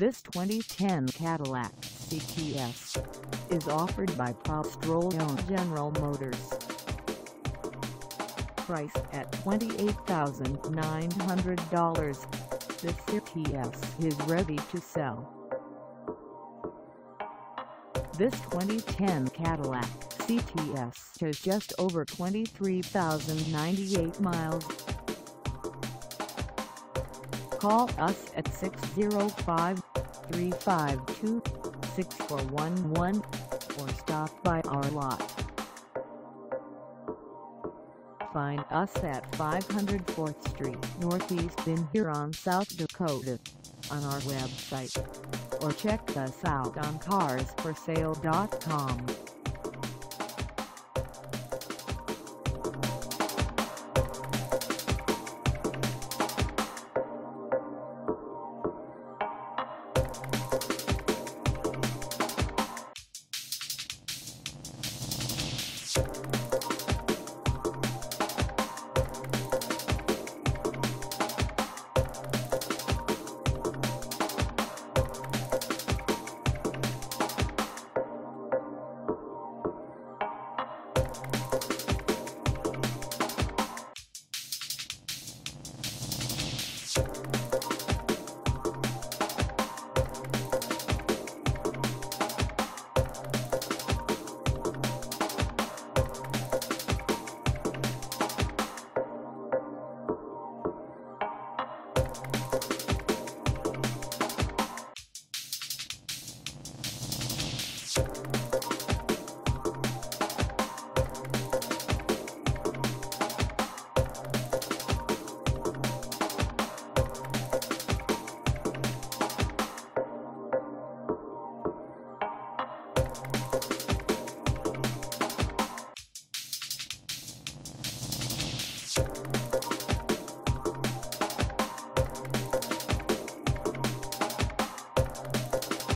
This 2010 Cadillac CTS is offered by Prostrollo General Motors. Priced at $28,900, this CTS is ready to sell. This 2010 Cadillac CTS has just over 23,098 miles. Call us at 605-352-6411 or stop by our lot. Find us at 504th Street Northeast in Huron, South Dakota on our website or check us out on carsforsale.com. Thank